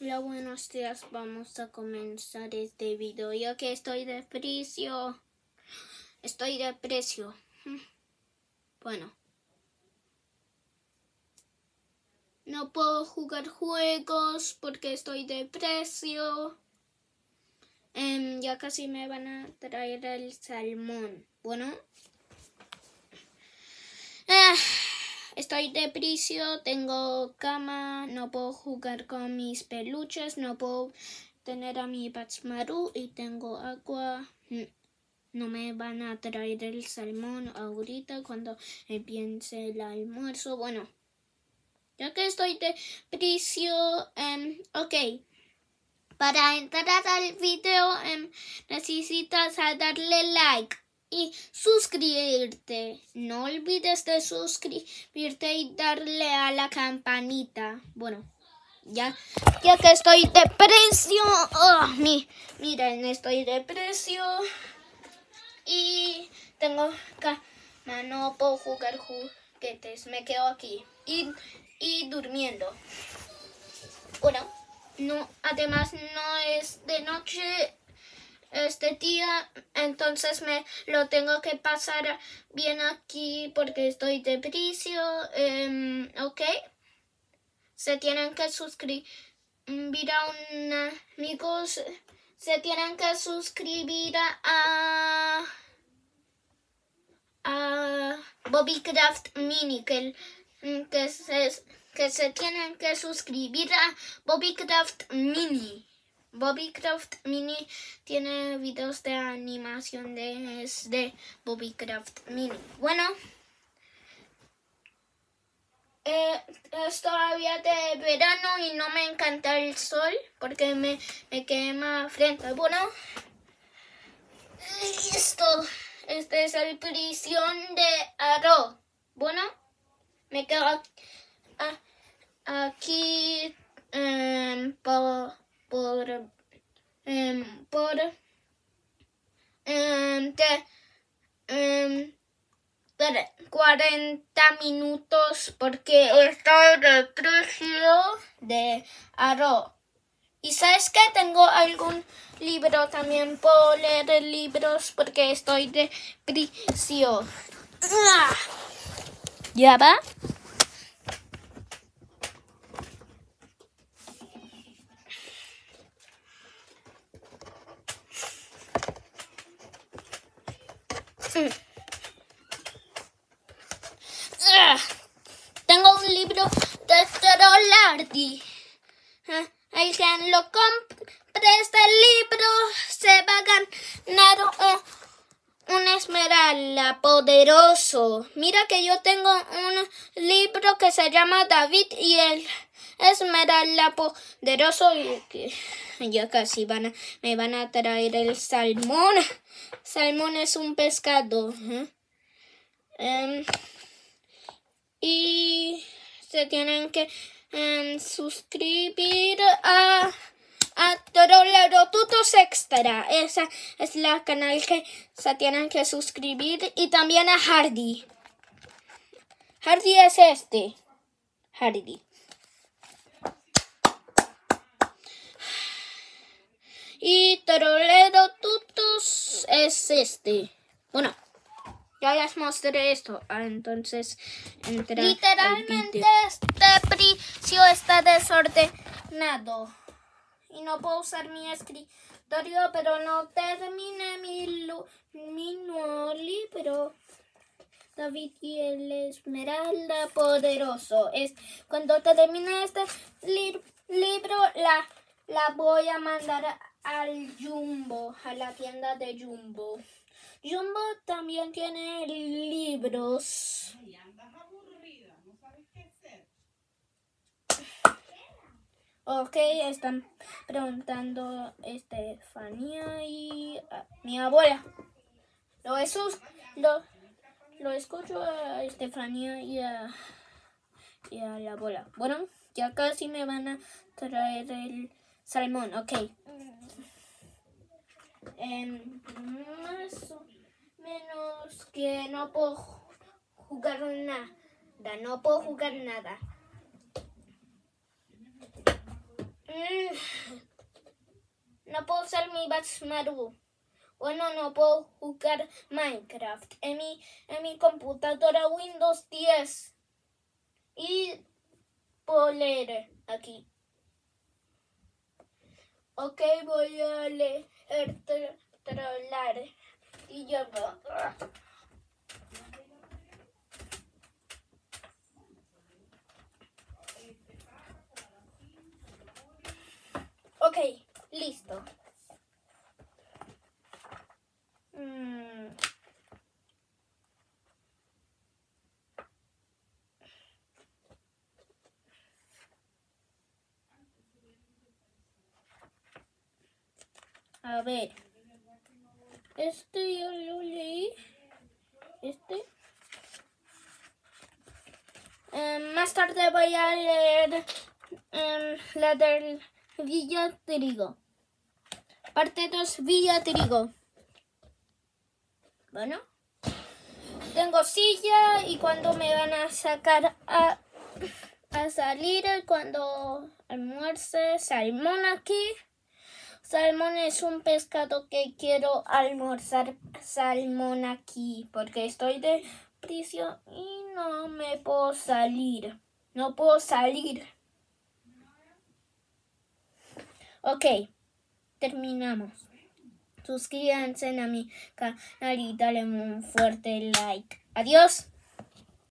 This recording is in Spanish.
Hola, buenos días. Vamos a comenzar este video. Ya que estoy de precio. Estoy de precio. Bueno. No puedo jugar juegos porque estoy de precio. Em, ya casi me van a traer el salmón. Bueno. Ah. Estoy de precio, tengo cama, no puedo jugar con mis peluches, no puedo tener a mi Patsmaru y tengo agua. No me van a traer el salmón ahorita cuando empiece el almuerzo. Bueno, ya que estoy de precio, um, ok. Para entrar al video um, necesitas darle like y suscribirte. No olvides de suscribirte y darle a la campanita. Bueno, ya, ya que estoy de precio. Oh, mi, miren, estoy de precio. Y tengo cama, no puedo jugar juguetes. Me quedo aquí. Y, y durmiendo. Bueno, no, además no es de noche este día, entonces me lo tengo que pasar bien aquí porque estoy de em, ¿ok? Se tienen que suscribir a un amigos, se tienen que suscribir a, a Bobbycraft Mini, que, que, se, que se tienen que suscribir a Bobbycraft Mini. Bobbycraft Mini tiene videos de animación de, de Bobbycraft Mini. Bueno, eh, es todavía de verano y no me encanta el sol porque me, me quema frente. Bueno, listo. Este es el prisión de Aro. Bueno, me quedo aquí eh, por por, um, por um, de, um, 40 minutos porque de precio de arroz. Y sabes que tengo algún libro también puedo leer libros porque estoy de precio. ¿Ya va? Tengo un libro de Trolardi. El que lo compre este libro se va a ganar un, esmeralda poderoso. Mira que yo tengo un libro que se llama David y el esmeralda poderoso y que ya casi van me van a traer el salmón. Salmón es un pescado. Em, y se tienen que em, suscribir a a Torolero Tutos Extra. Esa es la canal que se tienen que suscribir. Y también a Hardy. Hardy es este. Hardy. Y Torolero Tutos es este. Bueno. Ya les mostré esto, ah, entonces entra Literalmente este está desordenado y no puedo usar mi escritorio, pero no terminé mi, mi nuevo libro. David y el Esmeralda Poderoso. Es cuando termine este libro, la, la voy a mandar al Jumbo, a la tienda de Jumbo. Jumbo también tiene libros. Ok, están preguntando Estefanía y mi abuela. Lo, lo, lo escucho a Estefanía y a, y a la abuela. Bueno, ya casi me van a traer el salmón. Ok. Más o menos que no puedo jugar nada. No puedo jugar nada. Mm. no puedo usar mi Maru. Bueno, no puedo jugar Minecraft en mi, en mi computadora Windows 10. Y puedo leer aquí. Ok, voy a leer, trollar. Y yo... A ver. Este yo lo leí. Este. Em, más tarde voy a leer em, la del Villa Trigo. Parte 2, Villa Trigo. Bueno. Tengo silla y cuando me van a sacar a, a salir, cuando almuerce, salmón aquí. Salmón es un pescado que quiero almorzar salmón aquí porque estoy de prisión y no me puedo salir. No puedo salir. Ok, terminamos. Suscríbanse a mi canal y dale un fuerte like. Adiós.